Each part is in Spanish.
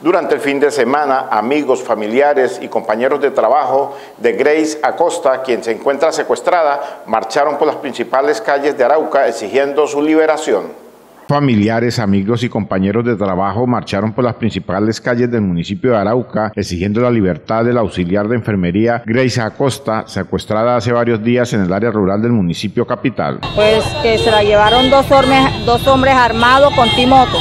Durante el fin de semana, amigos, familiares y compañeros de trabajo de Grace Acosta, quien se encuentra secuestrada, marcharon por las principales calles de Arauca exigiendo su liberación. Familiares, amigos y compañeros de trabajo marcharon por las principales calles del municipio de Arauca exigiendo la libertad del auxiliar de enfermería Grace Acosta, secuestrada hace varios días en el área rural del municipio capital. Pues que se la llevaron dos hombres, dos hombres armados con timoto.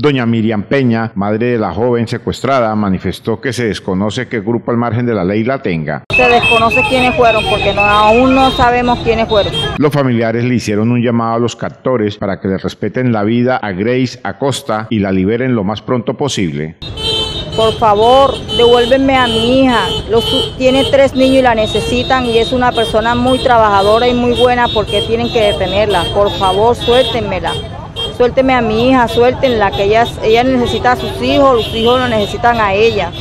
Doña Miriam Peña, madre de la joven secuestrada, manifestó que se desconoce qué grupo al margen de la ley la tenga. Se desconoce quiénes fueron porque aún no sabemos quiénes fueron. Los familiares le hicieron un llamado a los captores para que le respeten la vida a Grace Acosta y la liberen lo más pronto posible. Por favor, devuélvenme a mi hija. tiene tres niños y la necesitan y es una persona muy trabajadora y muy buena porque tienen que detenerla. Por favor, suéltenmela suélteme a mi hija, suéltenla, que ella, necesita a sus hijos, los hijos lo necesitan a ella.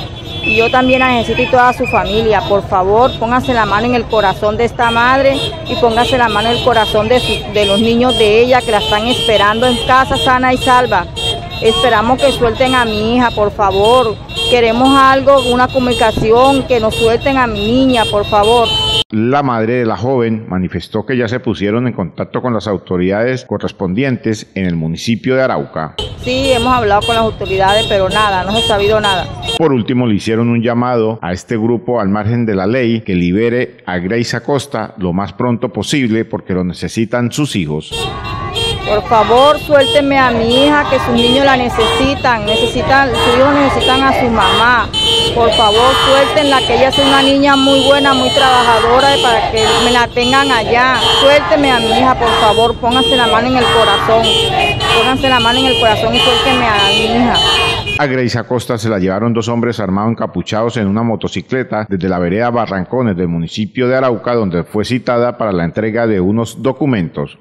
Y yo también la necesito y toda su familia. Por favor, póngase la mano en el corazón de esta madre y póngase la mano en el corazón de, de los niños de ella que la están esperando en casa sana y salva. Esperamos que suelten a mi hija, por favor. Queremos algo, una comunicación, que nos suelten a mi niña, por favor. La madre de la joven manifestó que ya se pusieron en contacto con las autoridades correspondientes en el municipio de Arauca. Sí, hemos hablado con las autoridades, pero nada, no se ha sabido nada. Por último, le hicieron un llamado a este grupo al margen de la ley que libere a Grace Acosta lo más pronto posible porque lo necesitan sus hijos. Por favor, suéltenme a mi hija, que sus niños la necesitan, necesitan, sus hijos necesitan a su mamá. Por favor, suéltenla, que ella es una niña muy buena, muy trabajadora, para que me la tengan allá. Suéltenme a mi hija, por favor, pónganse la mano en el corazón. Pónganse la mano en el corazón y suéltenme a mi hija. A Grace Acosta se la llevaron dos hombres armados encapuchados en una motocicleta desde la vereda Barrancones del municipio de Arauca, donde fue citada para la entrega de unos documentos.